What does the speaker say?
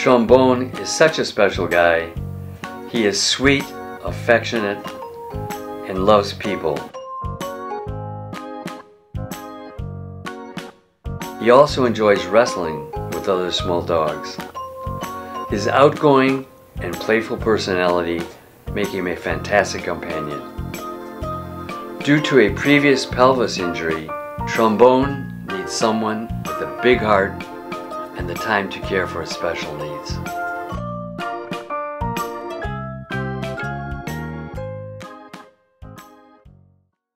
Trombone is such a special guy. He is sweet, affectionate, and loves people. He also enjoys wrestling with other small dogs. His outgoing and playful personality make him a fantastic companion. Due to a previous pelvis injury, Trombone needs someone with a big heart and the time to care for special needs.